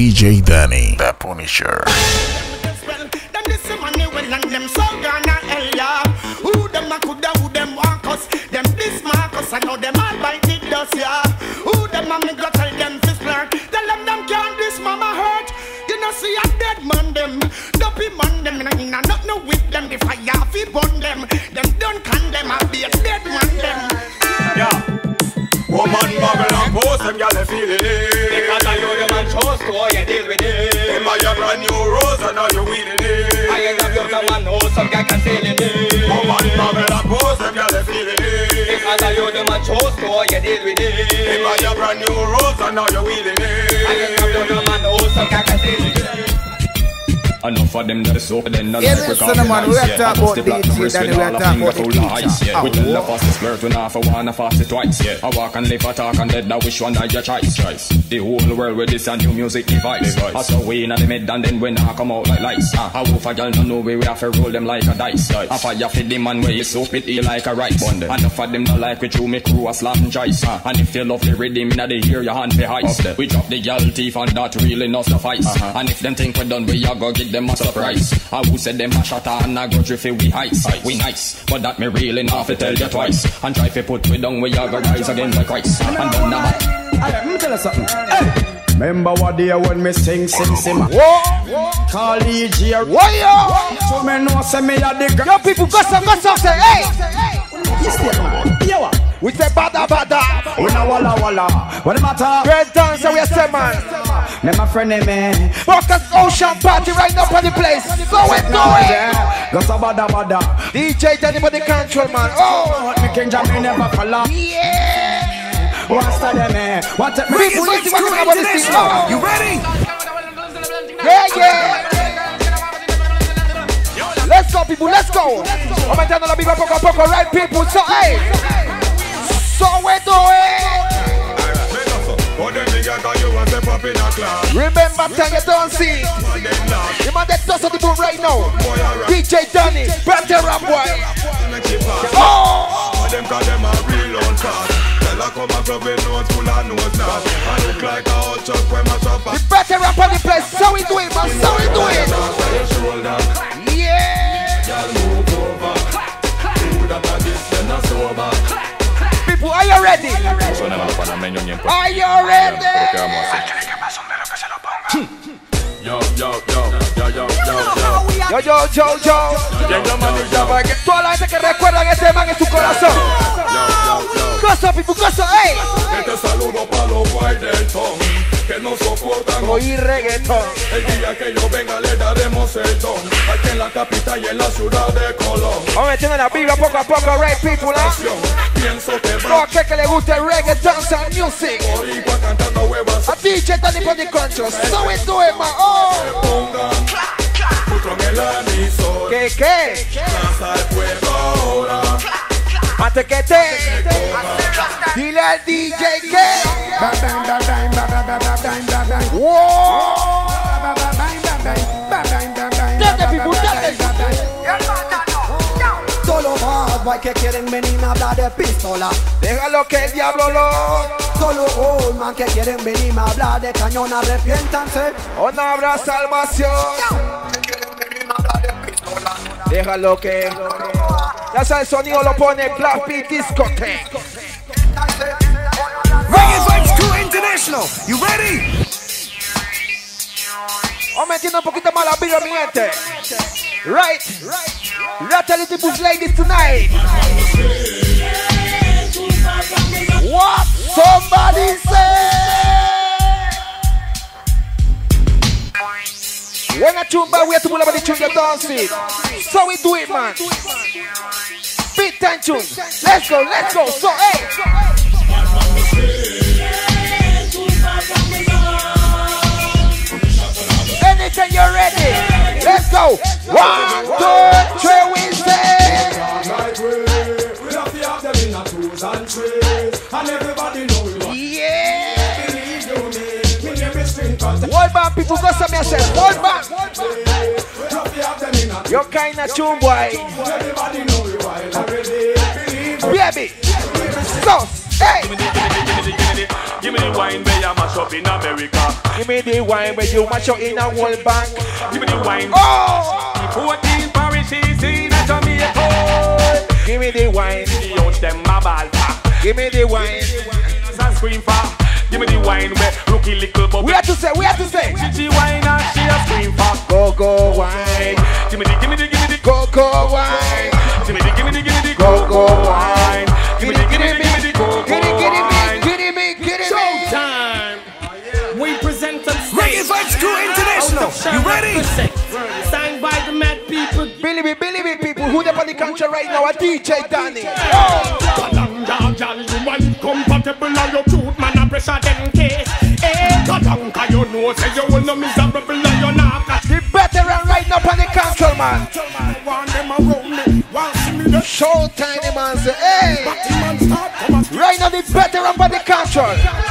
DJ Danny, the Punisher. Well, them this money well and them so gonna hell yeah. Who them a coulda, who them want us? Them this Marcus, I know them all bite it dust yeah. Who them a me go tell them fi splurt? Tell them them can't this mama hurt. You know see a dead man them, dopey man them, inna inna not no with them. The fire fi burn them, them don't condemn a be a dead man them. Yeah. Woman bubble and post them gyal feeling it Because I know the man chose to how you deal with it. Them buy a brand new rose and now you weeding it. I ain't a beautiful man, no, some guy can feel it. Woman bubble and post them gyal feeling it. Because I know the man chose to how you deal with Them it buy a brand new rose and now you weeding I ain't a it beautiful man, no, some guy can feel it Enough of them that is so then not Yeah, like listen, man, we are talking about DJ, then we are talking about the teacher. yeah. We tell the fastest flirt, we not for one, a fast it twice, yeah. I walk and live, I talk and dead, I wish one that your choice, choice. The whole world with this a new music device. I saw we in the mid and then when I come out like lights. Uh, I wolf a girl no know where we have to roll them like a dice. I fire for the man where you soap it eat like a rice. And enough of them not like we chew me crew a slap and choice. Uh, and if you love the rhythm in the ear, your hand be heist. We drop the girl teeth and that really not suffice. And if them think we done, we a go give them a surprise. I who said them a shot and a grudge if we ice. We nice, but that me really not fi tell you twice. And try fi put me down, we a go rise again like Christ. And done now. Let me tell you something. Hey. Remember what day when me sing, sing, sing. Call DJ. Why So me know say me a the Yo, people, go some, go some, say, hey! You stay, man. You uh, what? We say bada bada. We no walla walla. What the matter? Great dance, we a say, man. Them my friend, eh, man. Focus Ocean Party right now on the place. So we do it. Yeah. Go so bada bada. DJ Danny for the control, man. Oh, Me can jam me never follow. yeah. What's that, them, man? What the People, listen what about this thing now. You ready? Yeah, yeah. Let's go, people, let's go. I'm going to big poco poco, right, people? So, hey. So we do it. Remember, time you don't see. And them laugh The man that does the boot right now. DJ Danny, better rap boy. It Oh, them cause them a real on card Tell her come and club with nose full of nose knot I look like a hot chuck when my shop the better rap on the place. So we do it, man. So we do it. Yeah. Girl move over Who that a this then a sober are you ready? Are you ready? Yo, yo, yo, yo, yo, yo, yo Yo, yo, yo, yo. Llega manilla pa' que Toda la gente que recuerdan ese man en su corazón. Yo, yo, yo Cosa, people, cosa, hey. Este saludo pa' los guay del ton Que no soportan Oír reggaetón. El día que yo venga le daremos el don Aquí en la capital y en la ciudad de Colón Vamos metiendo la Biblia poco a poco, right, people, ¿ah? Pienso que va que le guste el reggae, dance and music. Boricua cantando huevas A DJ the control. So we do it. Oh, Putro en el emisor ¿qué, qué? Lanza el fuego ahora Antes que te. Dile al DJ que. Wow. Boys que quieren venir a hablar de pistola. Déjalo que el diablo lo. Los old man que quieren venir a hablar de cañón, arrepiéntanse. O no habrá salvación. Déjalo que. Ya sabes, el sonido lo pone Black Beat Discotheque. Reggae Vibes Crew International. You ready? Vamos metiendo un poquito la vida, mi gente. Right. Little bit ladies tonight. What somebody say? When a tune by, we have to pull up the tune you dance it. So we do it, man. Big tune. Let's go, let's go. So, hey. You're ready. Let's go. One, two, three, we say. Right way We have to have them in a twos and threes And everybody know we want Yeah. Believe you me We name it string cut Hold back, people. Go some yourself. Hold back. We to have them in You're kind of tune, boy. Everybody know we wild already Believe Baby. Hey. Give me the, give me the, the, the, the wine where you mash up in America. Give me the wine where you mash up in a whole bank. Give me the wine. Oh! Fourteen parishes in a Jamaica. Give me the wine. The out them a ball for. Give me the wine. And scream for. Give me the wine where rookie little bubble. We have to say, we have to say. She wine and she a scream for. Go go wine. Give me the, give me the, give me the. Go go wine. Give me the, give me the, give me the. Go go wine. You ready? Signed by the mad people. Believe it, believe it, people. Who the body country right now? A DJ Danny. Kadanga, girl, you want compatible on your truth, man, I pressure them case. Eh, Kadanga, you know, say you will no miserable and you're not. The veteran right now on the control, man. Them around me, want see me the Showtime, the man say, hey. batty man start come and Right now, the veteran on the control.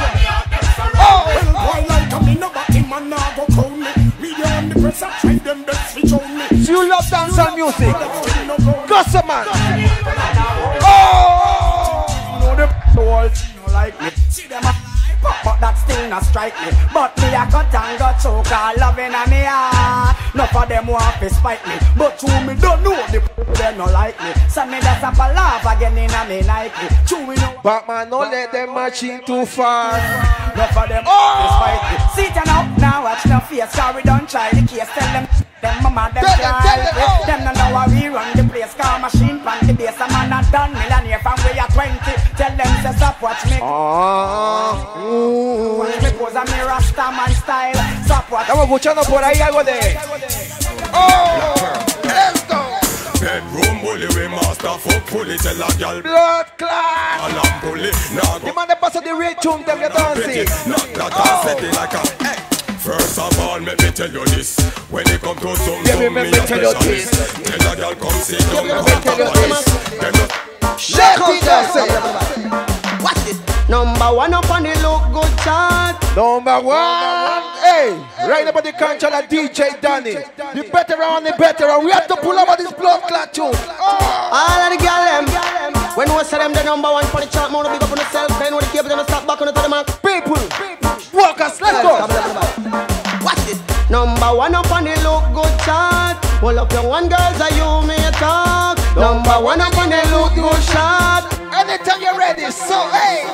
You love dancehall music. Still not strike me. But me a cut and got choke all loving a me heart. No for them want to spite me, but to me don't know the they no like me. Send me that's a laugh again in a me Nike. True me know. Batman, don't let them machine too far. No for them oh! despite me. See them now, now watch no face. We don't try the case. Tell them, them mama, them Tell them, tell them, oh! Them no know how we run the place. Car machine pan the base. A man a done millionaire from we are 20. Tell them to stop watch me. Uh. Watch me pose a me rasta man style. Stop watch Estamos escuchando por ahí algo de. Oh, let's go. Bedroom bully we master fuck fully tell a girl Blood clot. alarm bully nah The man that pass the red tune, them get dancing. knock that ass set it like a hey. First of all, let me tell you this. When it come to some, Yeah, me- some, me- me me a you specialist Tell a girl come sit down, me- me come top of this. Them no Let Number one up on the look good chart. Number one. Hey, right up on the control of DJ Danny. The better on the better. We have to pull over this blood clot tune. Oh. All of the gal them. When we say them the number one for the chart, more big up on yourself. Then when the cable them stop back on the the mark. People, workers, let's go. Watch this. Number one up on the look good chart. Pull up your one girls that you may talk. Number one up on the look good chart. Anytime you're ready, so hey.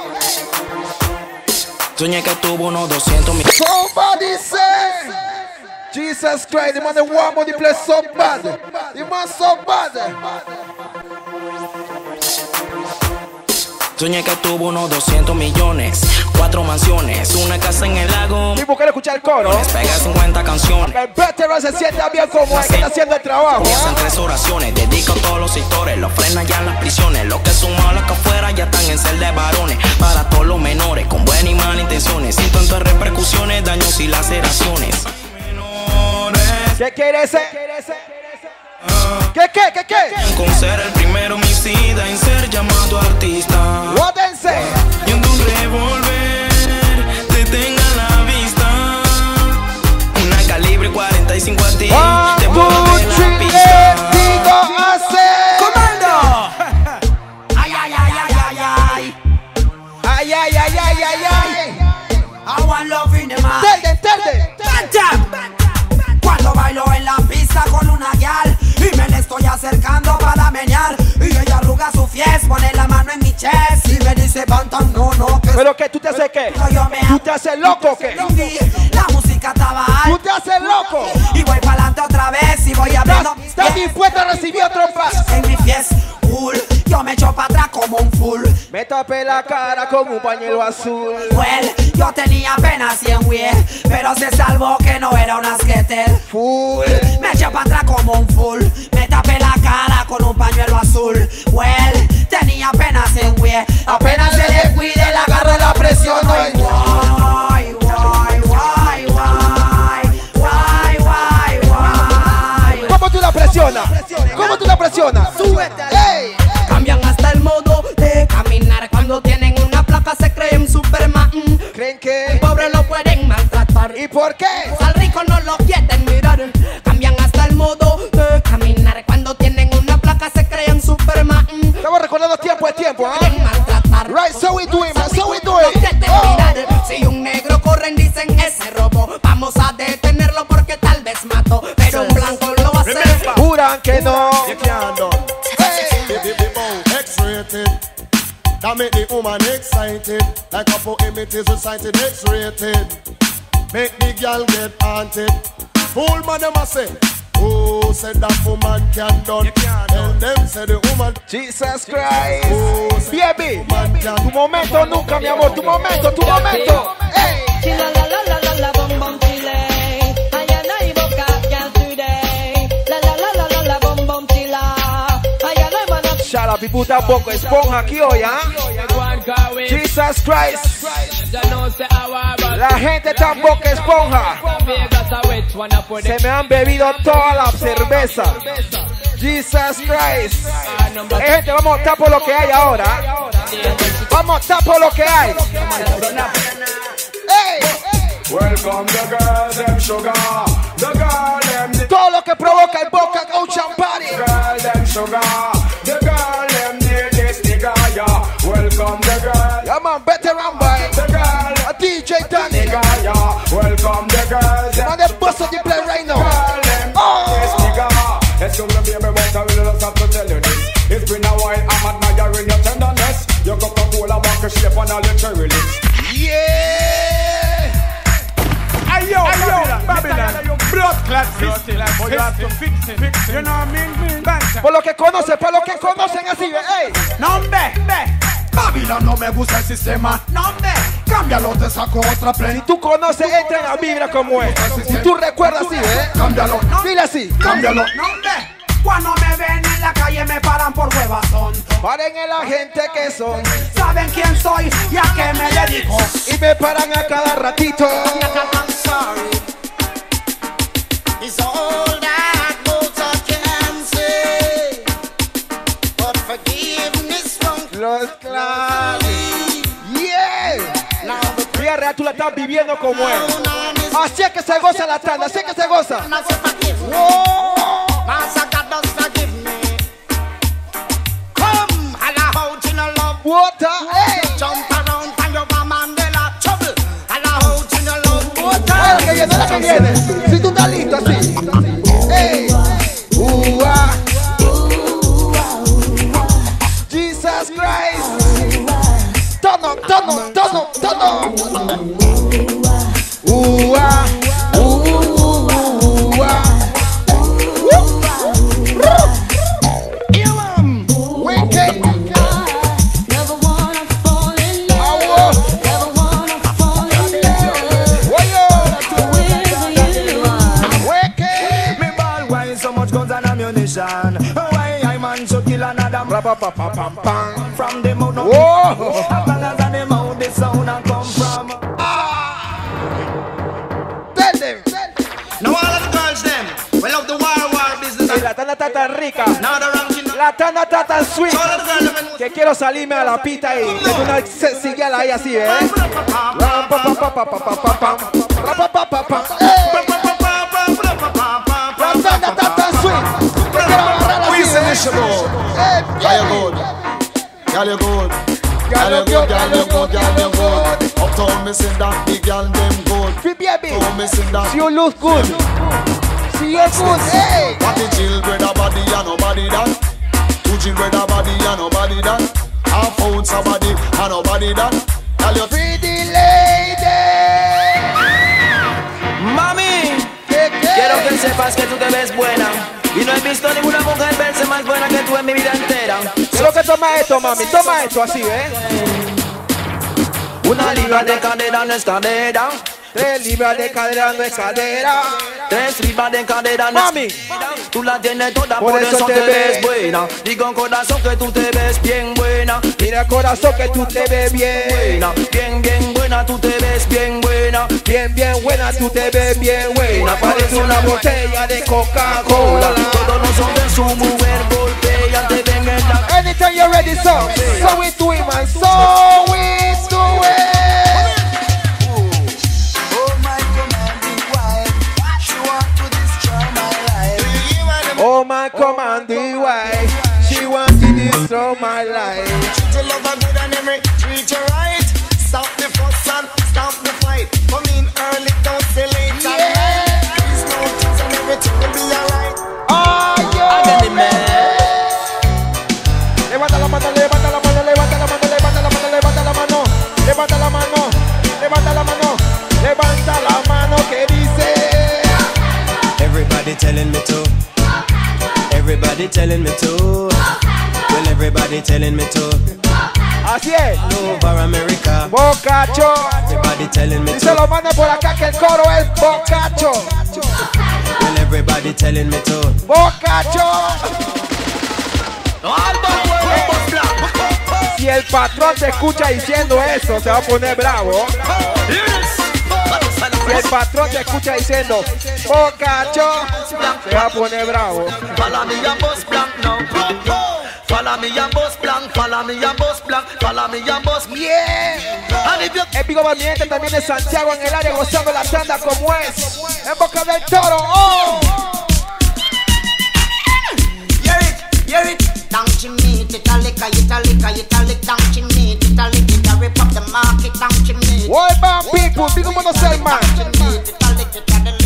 Soñé que tuvo unos 200 mil. Somebody say. Jesus Christ, the man that warm on the place so bad. The man so bad. Soñé que tuvo unos 200 millones. Cuatro mansiones, una casa en el lago. People quieren escuchar el coro. Les pegué 50 canciones. El veterano se sienta bien como es que está haciendo el trabajo. Y hacen tres oraciones, dedico a todos los sectores, los frenan ya en las prisiones, los que son malos que afuera ya están en celda de varones, para todos los menores, con buenas y malas intenciones, sin tantas repercusiones, daños y laceraciones. ¿Qué quiere ser? ¿Qué, qué, qué, qué? Con ser el primer homicida en ser llamado artista. Guárdense. Calibre 45 a ti. One, te two, vuelve la three, pista. let's digo hacer. ¡Comando! Ay, ay, ay, ay, ay, ay. Ay, ay, ay, ay, ay, ay. I want love in the tell them. Bam, jam. Cuando bailo en la pista con una gal y me le estoy acercando para menear y ella arruga su fies, pone la mano en mi chest y me dice bantan no no que Pero que tú te haces qué? ¿Tú te haces loco o qué? Tapé la cara con un pañuelo azul. Well, yo tenía apenas 100 güey, pero se salvó que no era un asqueter. Full. Me eché para atrás como un full. Me tapé la cara con un pañuelo azul. Well, tenía apenas 100 güey. Apenas se le cuide, la agarro la presión. Ay, guay, guay, guay, guay. Guay, guay, guay. ¿Cómo tú la presionas? ¿Cómo tú la presionas? Súbete. ¡Ey! Cambian hasta el modo de caminar cuando tienen una placa se creen Superman. ¿Creen que? El pobre lo pueden maltratar. ¿Y por qué? Pues al rico no lo quieren mirar. Cambian hasta el modo de caminar. Cuando tienen una placa se creen Superman. Estamos recordando tiempo de tiempo, ¿eh? maltratar. Right, so we do it, man, so we do it. Oh. Si un negro corren dicen ese robo. Vamos a detenerlo porque tal vez mató. Pero un blanco lo hace. Juran que no. That make the woman excited. Like a poem it is recited X-rated. Make the girl get haunted. Fool man them a say. Oh, said that woman can done. Tell them say the woman. Jesus Christ. Baby, tu momento nunca, mi amor. Tu momento, tu momento. Hey. Chila la la la la la bom bom chile. Shout out, people that esponja aquí hoy, ¿ah? Jesus Christ. La gente tan boca esponja. Se me han bebido toda la cerveza. Jesus Christ. Eh, gente, vamos a optar por lo que hay ahora. Vamos a optar por lo que hay. Welcome the girls, them Todo lo que provoca el boca them sugar. The girl, them need this nigga, yeah. Welcome the girl. Yeah, man, veteran boy. The girl, A DJ Danny. nigga, yeah. Welcome the girls, them Man, they bust up the play right now. girl, them oh! this nigga. Excuse me, baby, but I really just have to tell you this. It's been a while, I'm admiring your tenderness. Your Coca-Cola back a shape and all your cherry lips. Yeah. Ayo, Babylon, Babylon, blood clot system. You have to fix it, fix it. You know what I mean? Banter. Por lo que conocen, por lo que conocen así, ey. Nombre, Babylon no me gusta el sistema. nombre. Cámbialo, te saco otra Si play. tú conoces, entra en la vibra como es. Si tú recuerdas así, ¿eh? Cámbialo, Dile así. cámbialo. Nombre. Cuando me ven en la calle me paran por huevazón. Paren en la gente que son. Saben quién soy y a qué me dedico. Y me paran a cada ratito. I'm sorry. Los Clavis. Yeah. Ría Real, tú la estás viviendo como él. Así es que se goza la tanda, así es que se goza. Wow. Water, hey. Jump around que viene, dale que viene. Stand up. Ooh ah. Ooh wanna want. pa pa pa pa pa. Katana Tata Sweet. Que quiero salirme a la pita y tengo una ahí así, ¿eh? Katana that you look good. You good, hey. Party chill, brother, body, and nobody that. Children a body and nobody that. Half ounce a body and nobody that. Lady. Mami, quiero que sepas que tú te ves buena. Y no he visto ninguna mujer verse más buena que tú en mi vida entera. Solo que toma esto, mami. Toma esto así, ¿eh? Una libra de cadera no es cadera. Tres libras de cadera no es cadera. Tres libras de cadera no es Mami. Tú la tienes toda, Por por, eso eso, te ves. buena. Digo en corazón que tú te ves bien buena. Mira corazón que tú te ves bien. Buena, bien, bien buena, tú te ves bien buena. Bien, bien buena, tú te ves bien buena. Parece una botella de Coca-Cola. Todos los hombres su mujer golpean, te ven en la Anytime you're ready, so so we do it, man. So my the way. She wants to destroy my life. To love her good and every treat her right. Stop the fuss and stop the fight. Come in early, don't say late. Yeah. Please no things and everything will be alright. Ah, it, levanta la mano, levanta la mano, levanta la mano, levanta la mano, levanta la mano, levanta la mano, levanta la mano que dice. Everybody telling me to Everybody telling me to. Well, everybody telling me to. Así es. Over America. Bocacho. Everybody telling me Y se to. lo manda por acá que el coro es Bocacho. Well, everybody telling me to. Bocacho. Si el patrón te escucha diciendo eso, se va a poner bravo. Si el patrón te escucha diciendo Bocacho, se va a poner bravo. Follow me and bus blank now. Follow me and bus blank. Follow me and bus blank. Follow me and bus. Yeah. And if you Épico Barniente también de Santiago en el área gozando la tanda como es. En boca del toro. ¡Oh! Hear it, hear it. Down chimney, Italica, Italica, Italic, down chimney, Italic, it a rip up the market, down chimney. What about people? Big up on yourself, man.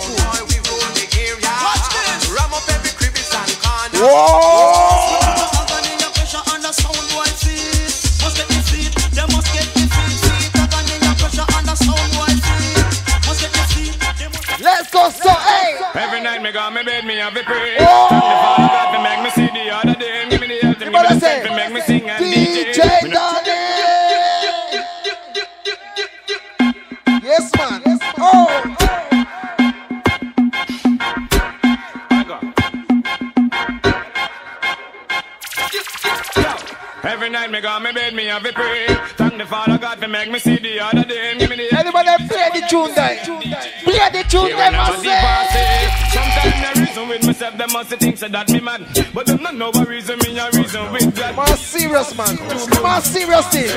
Whoa. Let's go, so hey. Every night me go me bed, me have a pray. Oh. Thank the Father God to make me see the other day. Give me the health, give me the strength to make me sing and DJ. DJ Night me go me bed, me have a pray. Thank the Father God to make me see the other day. Give me the Everybody play the tune there. Play the tune Yeah, there, when I'm a man. deep Sometimes I reason with myself, them must think say that me mad. But them not know what reason me a reason with God. More serious, man. More serious thing.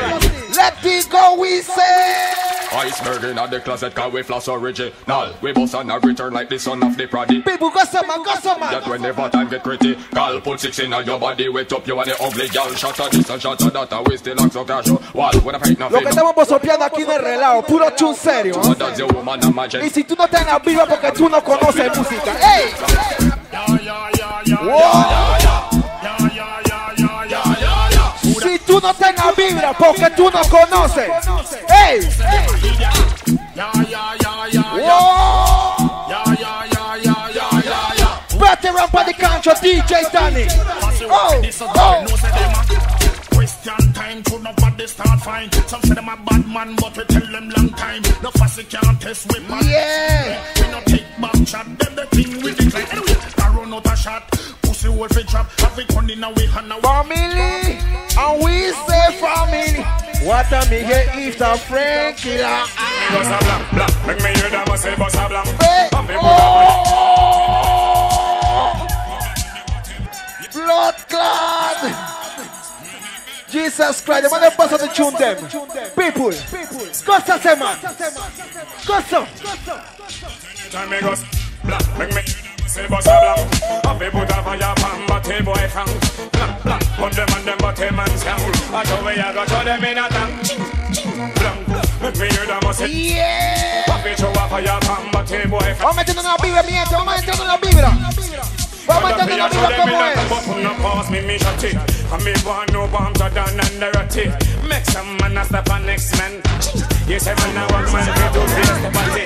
Let it go, we say. Iceberg in the closet, cause we floss original. We both on a return like the son of the prodigy. People, go some man, go some man. That whenever time get critical, put six in on your body, wet up you and the ugly girl. Shot of this and shot of that, and we still act so casual. Wall, when I fight Lo nothing. que estamos bozopeando aquí en el relajo, puro chun serio. What does your woman imagine? Y si tú no estás en la viva porque tú no conoces música. ¡Ey! Wow. Tú no la vibra porque tú no conoces. ¡Ey! Wow. Veteran para the country, DJ Danny. Oh, oh. Question time to nobody start fine. Some say them a bad man, but we tell them long time. No fussy can't test with man. Yeah. We no take back shot. Them the thing we decline. Anyway, I run out a shot. Pussy wolf a trap. Have it on in a way and a Family, and we say family. What a me get if the friend killer. Bust a blank, blank. Make me hear them a say bust a a Blood clot. Jesus Christ, the mother pass on the tune them. People, go some man. Go some. Time me goes black, make me say bust a blank. Have it put a fire pan, but hey boy can. Black, black, put them on them, but hey man can. I go where I go, throw them in a tank. Blank, make me hear them a say. Yeah. Have it show a fire pan, but hey boy can. Vamos metiendo una vibra, mi gente, vamos metiendo una vibra. Vamos metiendo una vibra como es. But no pass me, me shot it. And me want no bomb to down and the ratty. Make some man a step on next man. Yes, I'm a one man to do this the party.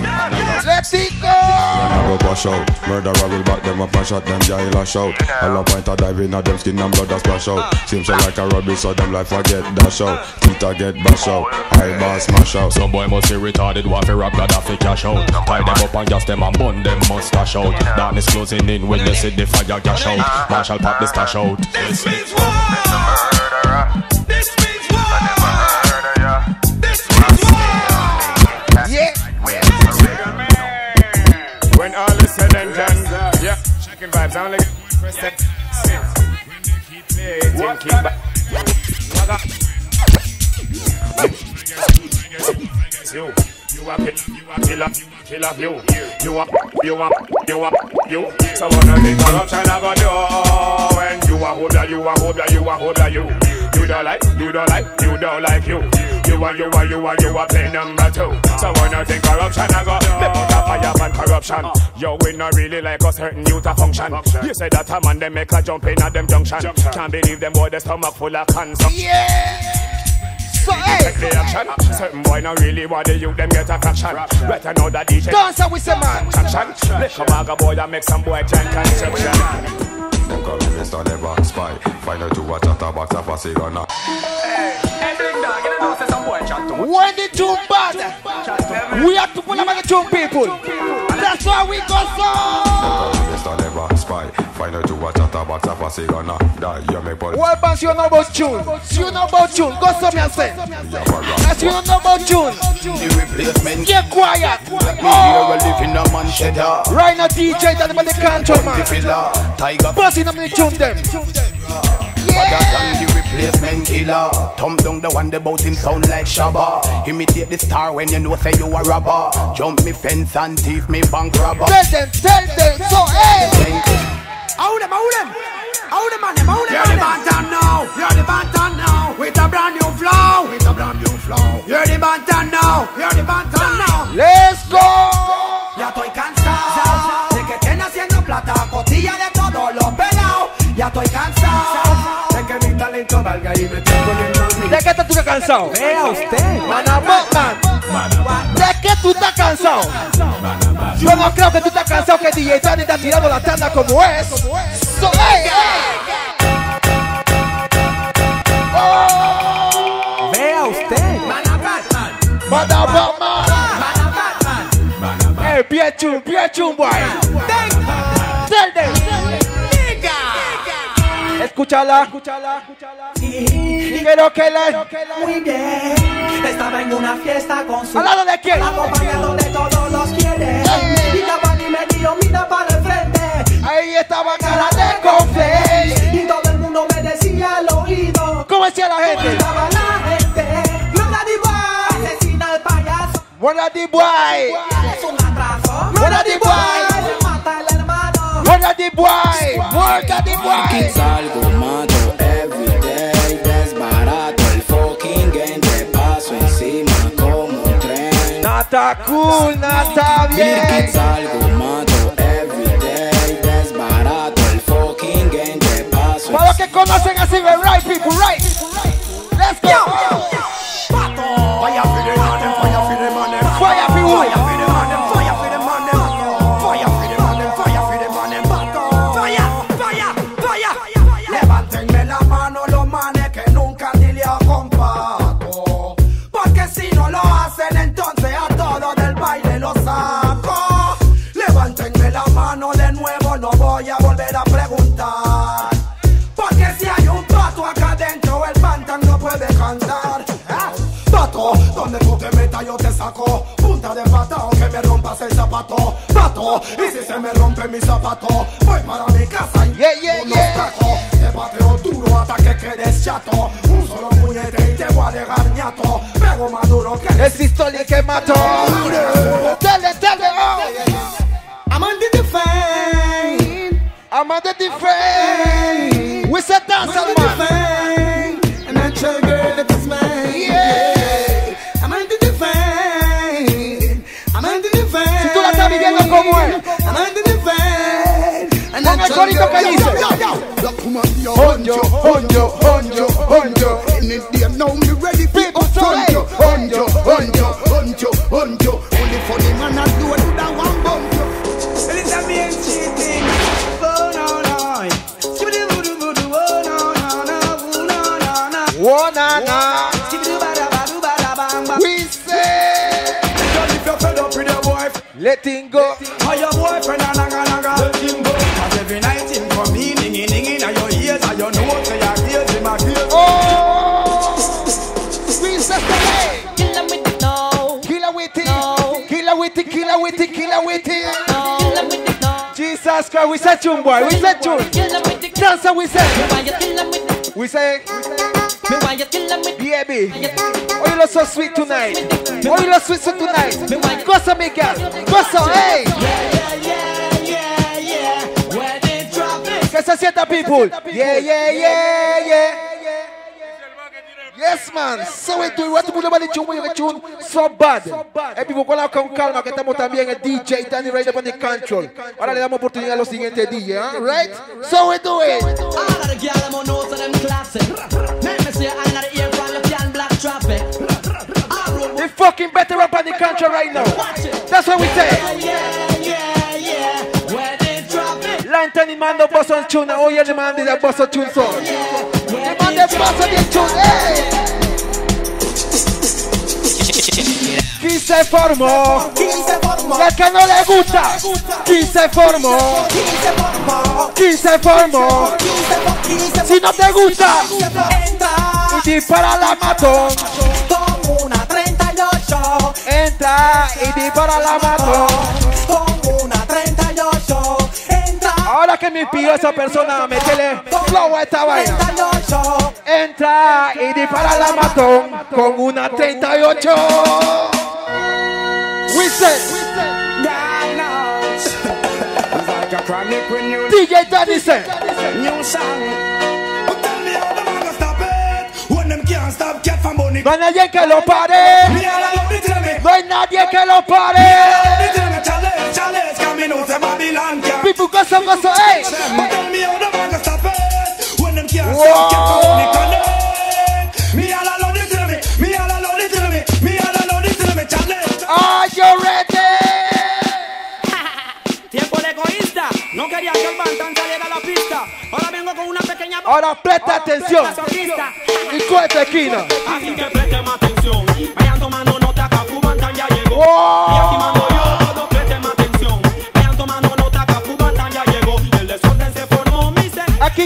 Let it go. I go wash out. Murderer will back them up and shot them jail a shout. All love point a dive in a them skin and blood a splash out. Seems so like a rubber so them life a get dash out. Teeth a get bash out. High bar smash out. Some boy must be retarded, want to rap God fi cash out. Tie them up and gas them and bun them mustache out. Darkness closing in when they see the fire gash out. Marshall pop the stash out. This means war. This yeah. Vibes, I only get one question. When they keep playing, keep back. You, you are are killer, you are you, are, you are, you are, you. So what do the corruption I go do when you are hope you, I hope you, I hope you. You don't like, you don't like, you don't like you. You are, you are, you are, you are play number two. So when I think corruption, I go, me put a fire man corruption. Yo, we not really like us hurting you to function. You say that a man, they make a jump in at them junction. Can't believe them boy, the stomach full of cancer. Yeah. So, hey. Take the action. Certain boy not really want the youth, them get a fraction. Better know that DJ. Dance with some man. Action. Lick a bag of boy that make some boy change conception. Them call me Mr. Never Spy. Find out to watch a tabac tap a cigar now. When the tune bad, we have to pull up the tune people. That's why we go so. Mr. Never Spy. Find out to watch a tabac tap a cigar now. That you make police. What bands you know about tune? You know about tune? Go some yourself. As you know about tune. The replacement. Get quiet. Let me hear oh. a living a man. Right now, DJ, that's about the control man. Tiger. Bossing up the tune them. Other than the replacement killer. Thumb down the one the bout him sound like Shabba. Imitate the star when you know say you a robber. Jump me fence and thief me bank robber. Tell them, tell them, so hey. Hold them, hold them. Hold them on them, hold them You're the bantam now. You're the bantam now. With a brand new flow. With a brand new flow. You're the bantam now. You're the bantam now. Let's go. Ya estoy cansado. De que estén haciendo plata Costilla de todos los pelados Ya estoy cansado. De que mi talento valga y me estoy poniendo ¿De qué estás tú cansado? Vea usted Manamá, man. ¿De qué tú estás cansado? Yo no creo que tú estás cansado que DJ Tani está tirando la tanda como es. So, hey, Oh. Vea usted Manamá, Hey, bien chum, bien chum, boy. Tell them. Escúchala, escúchala, Y quiero que la... Muy bien. Estaba en una fiesta con su ¿Al lado de quién? Acompañado de todos los quienes. Y la pan y me dio mira para el frente. Ahí estaba cara de confle. Y todo el mundo me decía al oído. ¿Cómo decía la gente? Estaba la gente Manda di boy Asesina al payaso. Buena the boy. Es un atraso. Buena the boy. Buena the boy. Buena the boy. Salgo, mato, everyday, desbarato el fucking game, te paso encima como un tren. Nata cool, nata bien. Salgo, mato, everyday, desbarato el fucking game, te paso Para los que conocen así, right people, right? Let's go. Donde tú te metas yo te saco Punta de pata aunque me rompas el zapato Pato, y si se me rompe mi zapato Voy para mi casa y Yeah, yeah, unos yeah. tacos Te pateo duro hasta que quedes chato Un solo puñete y te voy a dejar ñato Pego más duro que Es historia que mató. Dale, dale, oh. I'm under the fame I'm under the fame. We said dance, A Con el natural corito que girl- dice. Honjo, honjo, honjo, honjo. In the day now me ready for People honjo, honjo, honjo, honjo, honjo. Only funny man a do do that one bonjo. Listen me and cheating. Oh no no. Skibidi voodoo voodoo. Oh no no no. Oh no no no. Whoa, na, na. Skibidi bada bada bada bang bang. We say, Girl, if you're fed up with your wife, let him go. or your boyfriend a naga naga, Jesus we say tune, boy, we say tune. Kill 'em with. Dance, we Me say, want you kill 'em with it. we say, Me want you kill 'em with it. baby. Oh, you look so sweet tonight. Oh, you look sweet so tonight. Go so, me girl. Go so, hey. Yeah, yeah, yeah, yeah. When it drop it. Que se sienta people. Yeah, yeah, yeah, yeah. Yes, man. So we do what the tune, we the tune so bad. Eh, people con con calma que estamos también el DJ Danny right up on the control. Ahora le damos oportunidad a los siguientes huh? right? So we do it. All. The fucking better up on the country right now. That's what we say. It. Lantern in man the boss on tune. Oh yeah, the man did a boss on tune song. The man the boss on the tune. Hey. Chi se formó? La que no le gusta. Chi se formó? Chi se formó? Si no te gusta, y dispara la matón. Como una 38. Entra y dispara la matón. Que me pidió esa persona, metele flow a esta vaina. 38. Entra y dispara la matón con una 38. We say, Like a chronic when you DJ Daddy say, new song. But tell me how the man gonna stop it when them can't stop cat from money. no hay nadie que lo pare. Me all alone, they tell me. No hay nadie que lo They pare. Me out of Babylon can't. People gozo, gozo, hey. But tell me how the man gonna stop it when them can't Whoa. stop cat from money. Connect. Me all alone, they tell me. Me all alone, they tell me. Me all alone, they tell me challenge. Are you ready? Tiempo de egoísta, no quería que el Bantan saliera a la pista. Ahora vengo con una pequeña Ahora presta atención y coge esquina. Así que presten atención. Vayan tomando nota que Bantan ya llegó. Wow. Y aquí mando yo,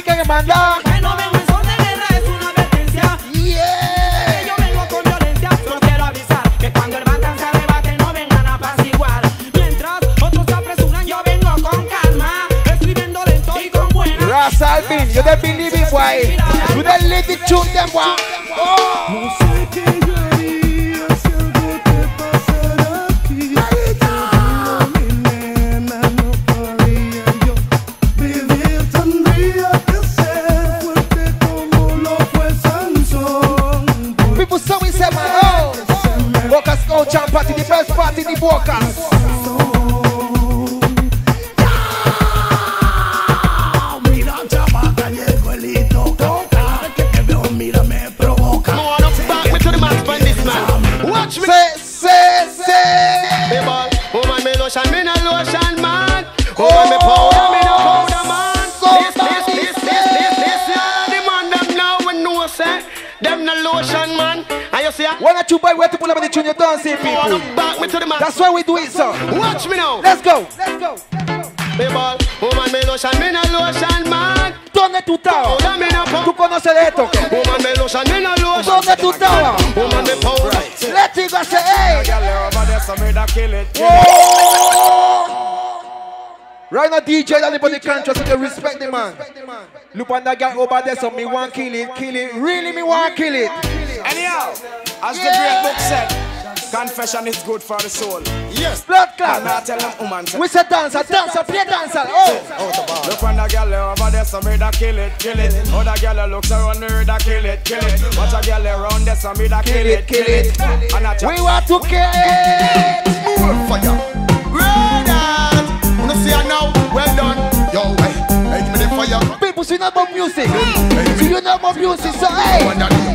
que manda. Que no vengo en son de guerra, es una advertencia. Que yo vengo con violencia. Solo quiero avisar que cuando el Bantan se arrebate no vengan a apaciguar. Mientras otros se apresuran, yo vengo con calma. Escribiendo lento y con buena. Ras Alvin, you the believing boy. You the living tune them. Oh. Them no lotion, man. And you see, Why not you boy where to pull up the tune you don't see people? back me to the man. That's why we do it, sir. Watch me now. Let's go. Let's go. Hey, ball. Woman, me lotion, me no lotion, man. ¿Dónde tú estabas? Powder, me no powder. ¿Tú conoces de esto? qué? Woman, me lotion, me no lotion. ¿Dónde tú estabas? Woman, me powder. Let's go say, hey. Girl over there, so me da kill it. Right now, DJ for the country, so they respect the man. Look on that guy over there, so me want kill it, kill it. Really, me want kill it. Anyhow, as the great book said, confession is good for the soul. Yes. Blood And I tell them, woman, We say dancer, dancer, play dancer. Oh. Look on the girl over there, so me da kill it, kill it. Other girl looks around me, da kill it, kill it. Watch a girl around there, so me da kill it, kill it. We want to kill it. More fire. Red out. Wanna see her now? Well done. Yo, hey, hey, give me the fire. People, see not about music. See you know about music, so hey.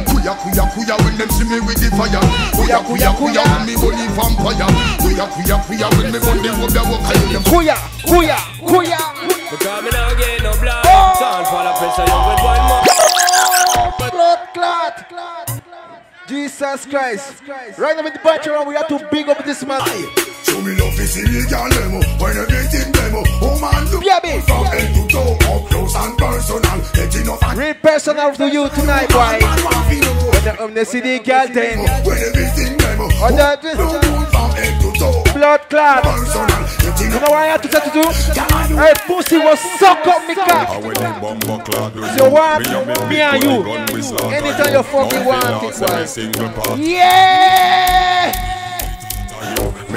Kuya kuya kuya when them see me with the fire. Kuya kuya kuya when me money vampire. Kuya kuya kuya when me money rub the walk and them. Kuya, kuya, kuya. Because me now get no blood. Oh. Sound for the pressure, you with one more. Blood clot. Jesus Christ. Right now with the bunch around, we have to big up this man. Show me love is illegal eh, demo when everything demo. Oh man, look Baby. from head to toe, up close and personal. Let enough and Real personal to you tonight, boy. man want feel no When the, um, CD girl thing. when everything demo. On the- Look from head to toe, Blood clot. personal. You know what I have to say to do? Hey, pussy was suck up me cock. So what? Me and you. Anytime you fucking want it, boy. Yeah!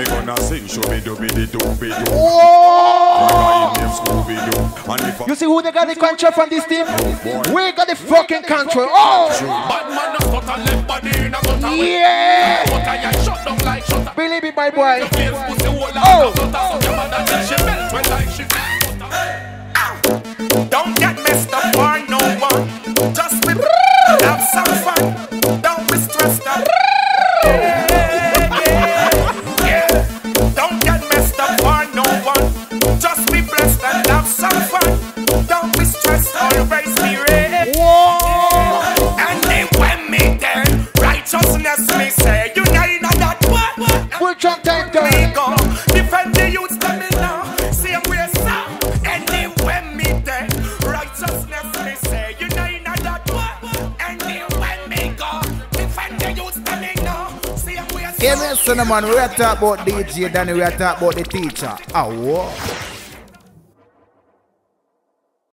Me gonna sing, show me do be the do be do. Whoa! name Scooby Doo. And if I You see who they got the control from this team? Oh, we got the fucking control. Oh! Bad man a stutter left body in a gutter Yeah! But I shut down like shutter Believe me, my boy. Your face pussy hole like Oh! Listen, man, we are talking about DJ Danny, we are talking about the teacher. Ah, what?